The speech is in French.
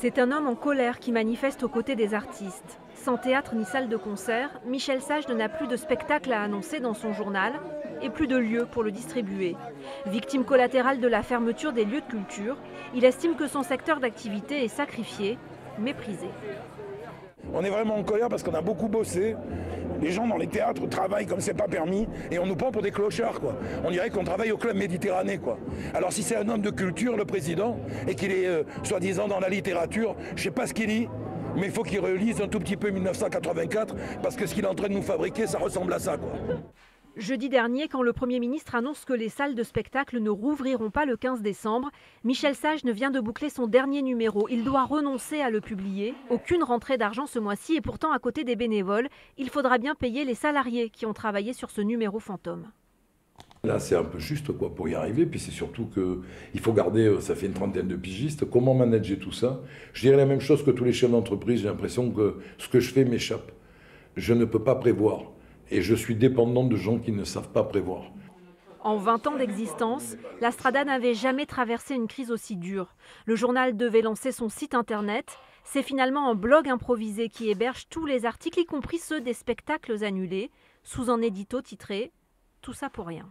C'est un homme en colère qui manifeste aux côtés des artistes. Sans théâtre ni salle de concert, Michel Sage n'a plus de spectacle à annoncer dans son journal et plus de lieu pour le distribuer. Victime collatérale de la fermeture des lieux de culture, il estime que son secteur d'activité est sacrifié, méprisé. On est vraiment en colère parce qu'on a beaucoup bossé. Les gens dans les théâtres travaillent comme c'est pas permis et on nous prend pour des clochards quoi. On dirait qu'on travaille au club Méditerranée quoi. Alors si c'est un homme de culture le président et qu'il est euh, soi-disant dans la littérature, je sais pas ce qu'il lit, mais il faut qu'il relise un tout petit peu 1984 parce que ce qu'il est en train de nous fabriquer, ça ressemble à ça quoi. Jeudi dernier, quand le Premier ministre annonce que les salles de spectacle ne rouvriront pas le 15 décembre, Michel Sage ne vient de boucler son dernier numéro. Il doit renoncer à le publier. Aucune rentrée d'argent ce mois-ci et pourtant à côté des bénévoles, il faudra bien payer les salariés qui ont travaillé sur ce numéro fantôme. Là, c'est un peu juste pour y arriver. Puis c'est surtout que il faut garder, euh, ça fait une trentaine de pigistes. Comment manager tout ça? Je dirais la même chose que tous les chefs d'entreprise. J'ai l'impression que ce que je fais m'échappe. Je ne peux pas prévoir et je suis dépendant de gens qui ne savent pas prévoir. En 20 ans d'existence, la Strada n'avait jamais traversé une crise aussi dure. Le journal devait lancer son site internet. C'est finalement un blog improvisé qui héberge tous les articles, y compris ceux des spectacles annulés, sous un édito titré Tout ça pour rien.